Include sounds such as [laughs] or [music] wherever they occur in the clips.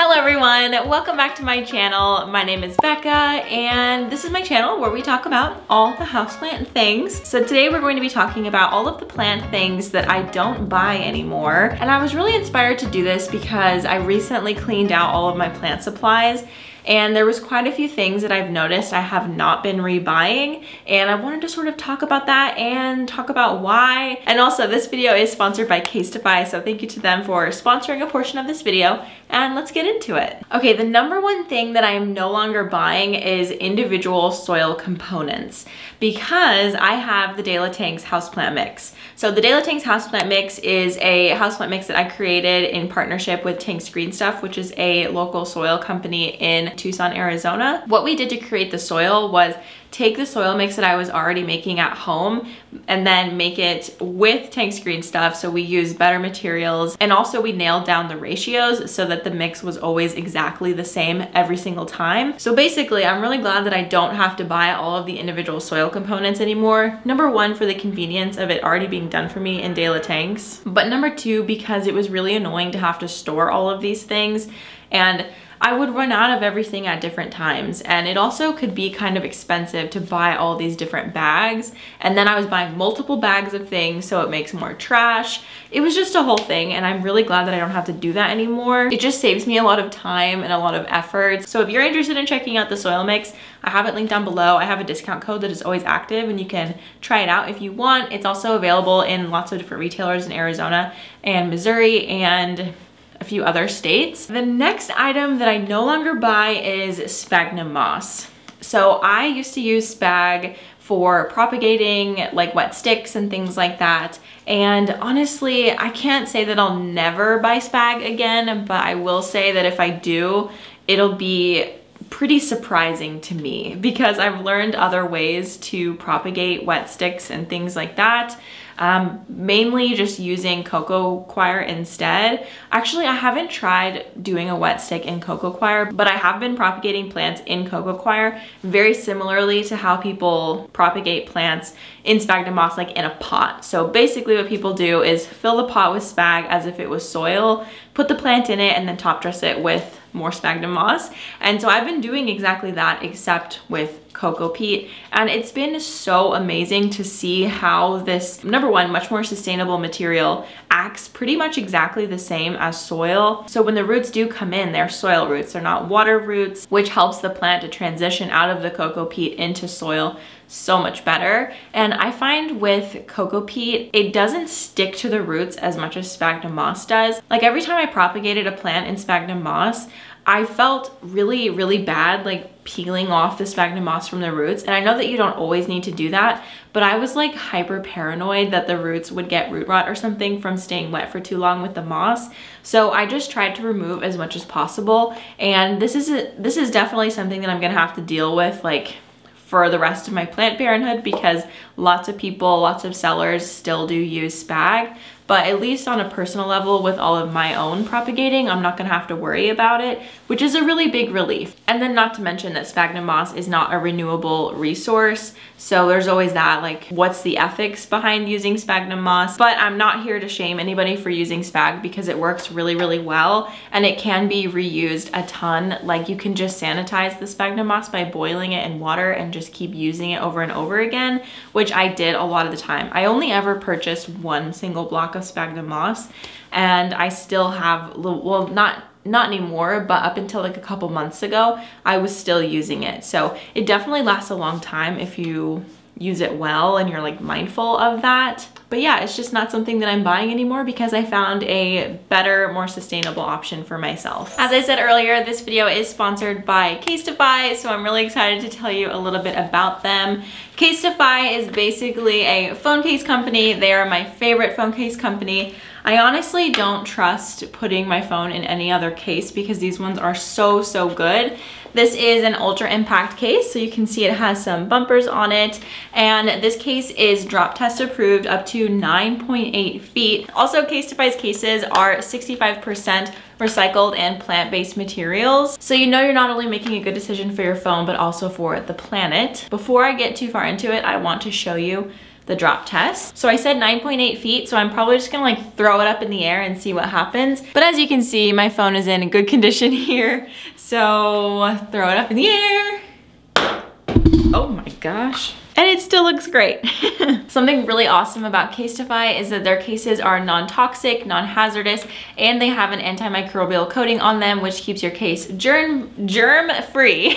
Hello everyone, welcome back to my channel. My name is Becca and this is my channel where we talk about all the houseplant things. So today we're going to be talking about all of the plant things that I don't buy anymore. And I was really inspired to do this because I recently cleaned out all of my plant supplies and there was quite a few things that I've noticed I have not been rebuying and I wanted to sort of talk about that and talk about why. And also this video is sponsored by Casetify, so thank you to them for sponsoring a portion of this video and let's get into it. Okay, the number one thing that I am no longer buying is individual soil components because I have the De La Tanks houseplant mix. So the De La Tanks houseplant mix is a houseplant mix that I created in partnership with Tanks Green Stuff, which is a local soil company in Tucson, Arizona. What we did to create the soil was take the soil mix that I was already making at home and then make it with Tanks Green stuff. So we use better materials and also we nailed down the ratios so that the mix was always exactly the same every single time. So basically, I'm really glad that I don't have to buy all of the individual soil components anymore. Number one, for the convenience of it already being done for me in De La Tanks. But number two, because it was really annoying to have to store all of these things and I would run out of everything at different times and it also could be kind of expensive to buy all these different bags and then I was buying multiple bags of things so it makes more trash. It was just a whole thing and I'm really glad that I don't have to do that anymore. It just saves me a lot of time and a lot of effort. So if you're interested in checking out the soil mix, I have it linked down below. I have a discount code that is always active and you can try it out if you want. It's also available in lots of different retailers in Arizona and Missouri and few other states. The next item that I no longer buy is sphagnum moss. So I used to use spag for propagating like wet sticks and things like that. And honestly, I can't say that I'll never buy spag again, but I will say that if I do, it'll be pretty surprising to me because I've learned other ways to propagate wet sticks and things like that um, mainly just using coco coir instead. Actually, I haven't tried doing a wet stick in coco coir, but I have been propagating plants in coco coir very similarly to how people propagate plants in sphagnum moss, like in a pot. So basically what people do is fill the pot with spag as if it was soil, put the plant in it, and then top dress it with more sphagnum moss. And so I've been doing exactly that except with coco peat and it's been so amazing to see how this number one much more sustainable material acts pretty much exactly the same as soil so when the roots do come in they're soil roots they're not water roots which helps the plant to transition out of the coco peat into soil so much better. And I find with coco peat, it doesn't stick to the roots as much as sphagnum moss does. Like every time I propagated a plant in sphagnum moss, I felt really, really bad like peeling off the sphagnum moss from the roots. And I know that you don't always need to do that, but I was like hyper paranoid that the roots would get root rot or something from staying wet for too long with the moss. So I just tried to remove as much as possible. And this is, a, this is definitely something that I'm gonna have to deal with like for the rest of my plant parenthood because lots of people, lots of sellers still do use spag but at least on a personal level with all of my own propagating, I'm not gonna have to worry about it, which is a really big relief. And then not to mention that sphagnum moss is not a renewable resource. So there's always that, like what's the ethics behind using sphagnum moss? But I'm not here to shame anybody for using spag because it works really, really well. And it can be reused a ton. Like you can just sanitize the sphagnum moss by boiling it in water and just keep using it over and over again, which I did a lot of the time. I only ever purchased one single block of sphagnum moss and I still have, well not not anymore, but up until like a couple months ago, I was still using it. So it definitely lasts a long time if you use it well and you're like mindful of that. But yeah, it's just not something that I'm buying anymore because I found a better, more sustainable option for myself. As I said earlier, this video is sponsored by Casetify, so I'm really excited to tell you a little bit about them. Casetify is basically a phone case company. They are my favorite phone case company. I honestly don't trust putting my phone in any other case because these ones are so, so good. This is an ultra impact case, so you can see it has some bumpers on it. And this case is drop test approved up to 9.8 feet. Also, Case Casetify's cases are 65% recycled and plant-based materials. So you know you're not only making a good decision for your phone, but also for the planet. Before I get too far into it, I want to show you the drop test. So I said 9.8 feet, so I'm probably just gonna like throw it up in the air and see what happens. But as you can see, my phone is in good [laughs] condition here. So throw it up in the air. Oh my gosh and it still looks great. [laughs] Something really awesome about Casetify is that their cases are non-toxic, non-hazardous, and they have an antimicrobial coating on them, which keeps your case germ germ-free,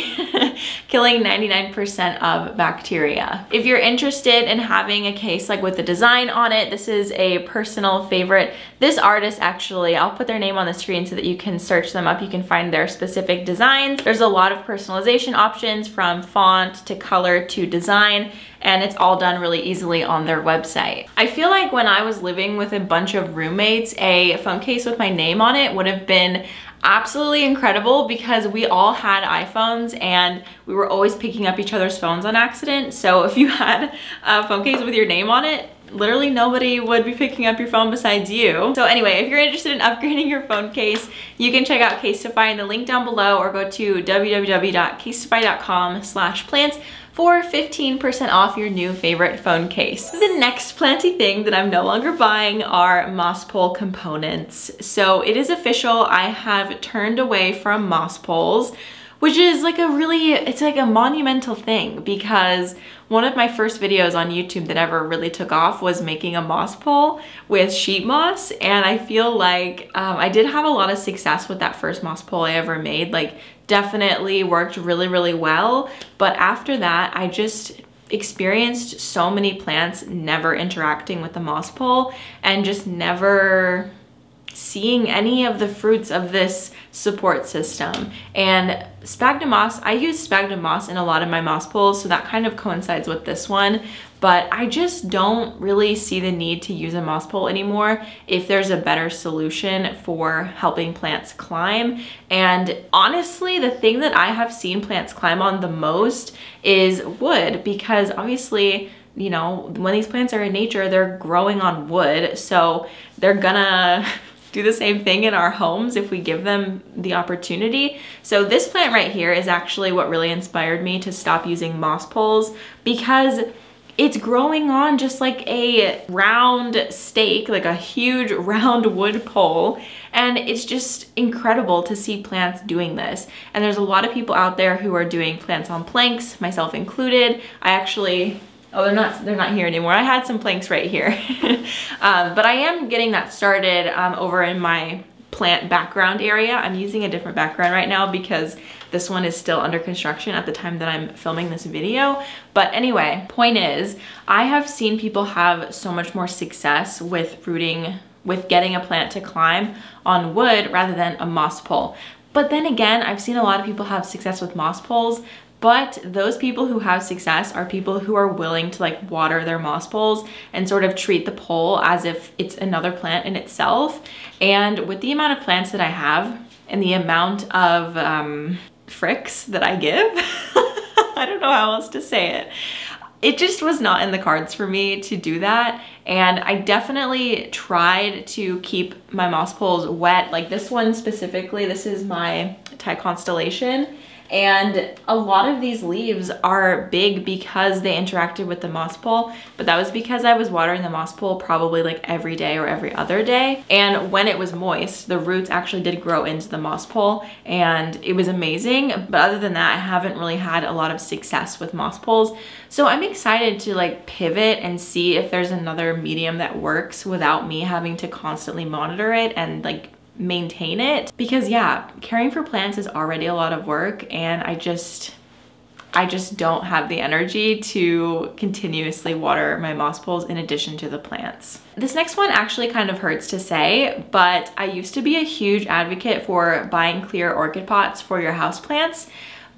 [laughs] killing 99% of bacteria. If you're interested in having a case like with the design on it, this is a personal favorite. This artist actually, I'll put their name on the screen so that you can search them up. You can find their specific designs. There's a lot of personalization options from font to color to design and it's all done really easily on their website. I feel like when I was living with a bunch of roommates, a phone case with my name on it would have been absolutely incredible because we all had iPhones and we were always picking up each other's phones on accident. So if you had a phone case with your name on it, literally nobody would be picking up your phone besides you. So anyway, if you're interested in upgrading your phone case, you can check out Casetify in the link down below or go to www.casetify.com slash plants for 15% off your new favorite phone case. The next planty thing that I'm no longer buying are moss pole components. So it is official, I have turned away from moss poles which is like a really, it's like a monumental thing because one of my first videos on YouTube that ever really took off was making a moss pole with sheet moss and I feel like um, I did have a lot of success with that first moss pole I ever made. Like definitely worked really, really well. But after that, I just experienced so many plants never interacting with the moss pole and just never seeing any of the fruits of this support system. And sphagnum moss, I use sphagnum moss in a lot of my moss poles, so that kind of coincides with this one. But I just don't really see the need to use a moss pole anymore if there's a better solution for helping plants climb. And honestly, the thing that I have seen plants climb on the most is wood because obviously you know, when these plants are in nature, they're growing on wood. So they're gonna [laughs] do the same thing in our homes if we give them the opportunity. So this plant right here is actually what really inspired me to stop using moss poles because it's growing on just like a round stake, like a huge [laughs] round wood pole. And it's just incredible to see plants doing this. And there's a lot of people out there who are doing plants on planks, myself included. I actually Oh, they're not, they're not here anymore. I had some planks right here. [laughs] um, but I am getting that started um, over in my plant background area. I'm using a different background right now because this one is still under construction at the time that I'm filming this video. But anyway, point is, I have seen people have so much more success with rooting, with getting a plant to climb on wood rather than a moss pole. But then again, I've seen a lot of people have success with moss poles but those people who have success are people who are willing to like water their moss poles and sort of treat the pole as if it's another plant in itself. And with the amount of plants that I have and the amount of um, fricks that I give, [laughs] I don't know how else to say it. It just was not in the cards for me to do that. And I definitely tried to keep my moss poles wet. Like this one specifically, this is my Thai Constellation and a lot of these leaves are big because they interacted with the moss pole, but that was because I was watering the moss pole probably like every day or every other day. And when it was moist, the roots actually did grow into the moss pole and it was amazing. But other than that, I haven't really had a lot of success with moss poles. So I'm excited to like pivot and see if there's another medium that works without me having to constantly monitor it and like maintain it because yeah caring for plants is already a lot of work and I just I just don't have the energy to continuously water my moss poles in addition to the plants. This next one actually kind of hurts to say, but I used to be a huge advocate for buying clear orchid pots for your houseplants,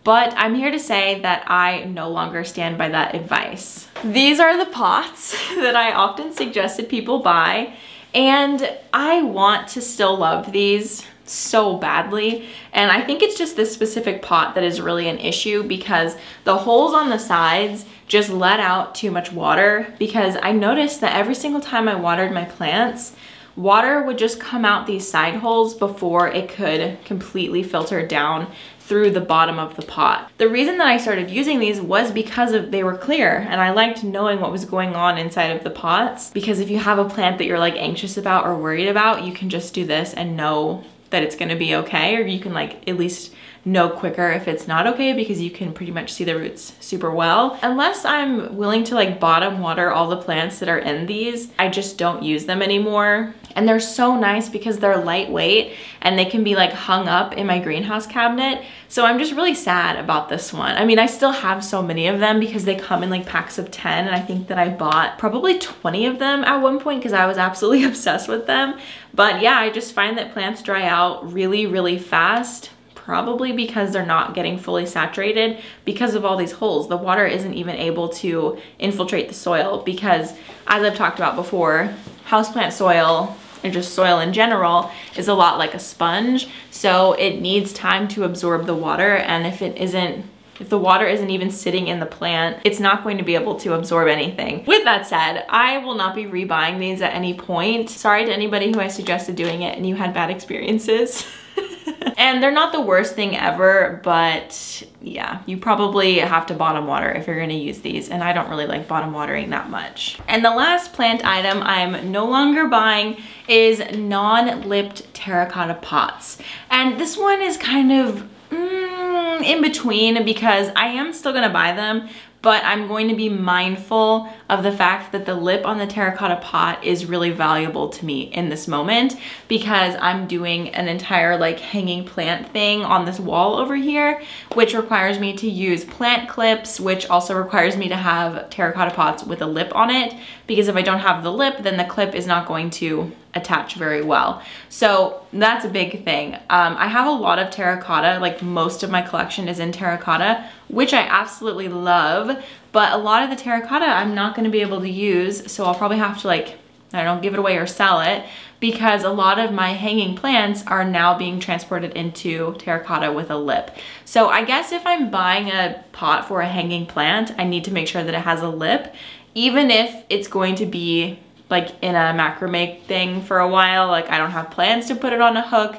but I'm here to say that I no longer stand by that advice. These are the pots [laughs] that I often suggested people buy and I want to still love these so badly. And I think it's just this specific pot that is really an issue because the holes on the sides just let out too much water because I noticed that every single time I watered my plants, water would just come out these side holes before it could completely filter down through the bottom of the pot. The reason that I started using these was because of they were clear and I liked knowing what was going on inside of the pots because if you have a plant that you're like anxious about or worried about, you can just do this and know that it's gonna be okay or you can like at least know quicker if it's not okay because you can pretty much see the roots super well. Unless I'm willing to like bottom water all the plants that are in these, I just don't use them anymore. And they're so nice because they're lightweight and they can be like hung up in my greenhouse cabinet. So I'm just really sad about this one. I mean, I still have so many of them because they come in like packs of 10 and I think that I bought probably 20 of them at one point because I was absolutely [laughs] obsessed with them. But yeah, I just find that plants dry out really, really fast probably because they're not getting fully saturated because of all these holes. The water isn't even able to infiltrate the soil because as I've talked about before, houseplant soil and just soil in general is a lot like a sponge. So it needs time to absorb the water and if it isn't if the water isn't even sitting in the plant, it's not going to be able to absorb anything. With that said, I will not be rebuying these at any point. Sorry to anybody who I suggested doing it and you had bad experiences. [laughs] and they're not the worst thing ever, but yeah, you probably have to bottom water if you're gonna use these, and I don't really like bottom watering that much. And the last plant item I'm no longer buying is non-lipped terracotta pots. And this one is kind of mm, in between because I am still gonna buy them, but I'm going to be mindful of the fact that the lip on the terracotta pot is really valuable to me in this moment because I'm doing an entire like hanging plant thing on this wall over here, which requires me to use plant clips, which also requires me to have terracotta pots with a lip on it because if I don't have the lip, then the clip is not going to attach very well. So that's a big thing. Um, I have a lot of terracotta, like most of my collection is in terracotta, which I absolutely love, but a lot of the terracotta I'm not gonna be able to use, so I'll probably have to like, I don't give it away or sell it because a lot of my hanging plants are now being transported into terracotta with a lip. So I guess if I'm buying a pot for a hanging plant, I need to make sure that it has a lip, even if it's going to be like in a macrame thing for a while. Like I don't have plans to put it on a hook,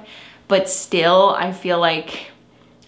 but still I feel like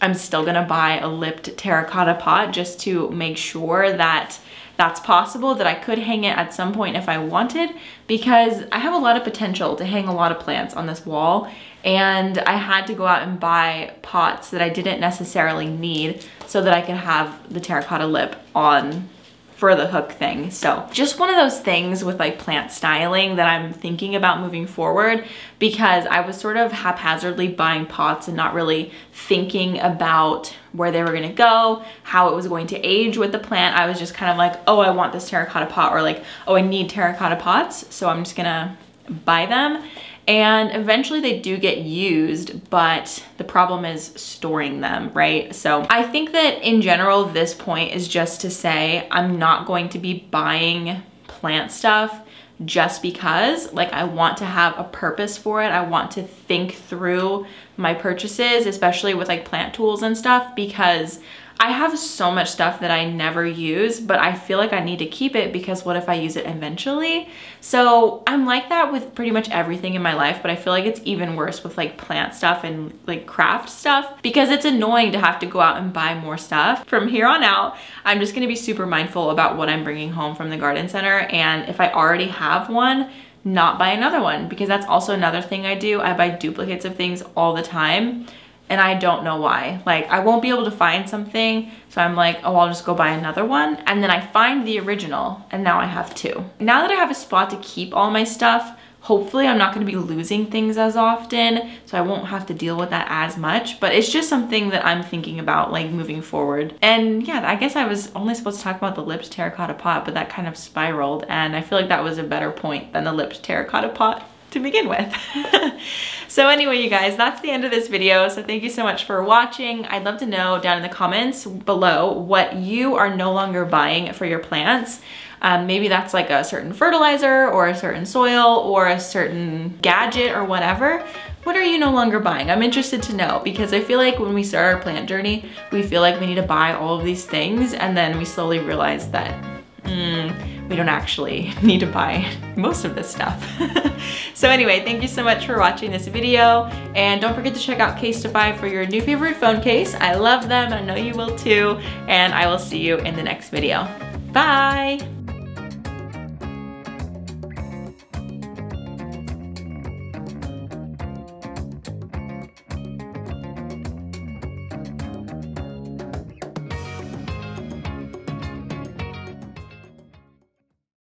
I'm still gonna buy a lipped terracotta pot just to make sure that that's possible, that I could hang it at some point if I wanted, because I have a lot of potential to hang a lot of plants on this wall, and I had to go out and buy pots that I didn't necessarily need so that I could have the terracotta lip on for the hook thing. So just one of those things with like plant styling that I'm thinking about moving forward because I was sort of haphazardly buying pots and not really thinking about where they were gonna go, how it was going to age with the plant. I was just kind of like, oh, I want this terracotta pot or like, oh, I need terracotta pots. So I'm just gonna buy them and eventually they do get used, but the problem is storing them, right? So I think that in general, this point is just to say I'm not going to be buying plant stuff just because like I want to have a purpose for it. I want to think through my purchases, especially with like plant tools and stuff because I have so much stuff that I never use, but I feel like I need to keep it because what if I use it eventually? So I'm like that with pretty much everything in my life, but I feel like it's even worse with like plant stuff and like craft stuff because it's annoying to have to go out and buy more stuff. From here on out, I'm just gonna be super mindful about what I'm bringing home from the garden center. And if I already have one, not buy another one because that's also another thing I do. I buy duplicates of things all the time and I don't know why. Like I won't be able to find something, so I'm like, oh, I'll just go buy another one. And then I find the original, and now I have two. Now that I have a spot to keep all my stuff, hopefully I'm not gonna be losing things as often, so I won't have to deal with that as much, but it's just something that I'm thinking about like moving forward. And yeah, I guess I was only supposed to talk about the lipped terracotta pot, but that kind of spiraled, and I feel like that was a better point than the lipped terracotta pot to begin with. [laughs] so anyway, you guys, that's the end of this video. So thank you so much for watching. I'd love to know down in the comments below what you are no longer buying for your plants. Um, maybe that's like a certain fertilizer or a certain soil or a certain gadget or whatever. What are you no longer buying? I'm interested to know because I feel like when we start our plant journey, we feel like we need to buy all of these things and then we slowly realize that mm, we don't actually [laughs] need to buy most of this stuff. [laughs] so anyway, thank you so much for watching this video. And don't forget to check out Casetify for your new favorite phone case. I love them, I know you will too. And I will see you in the next video. Bye.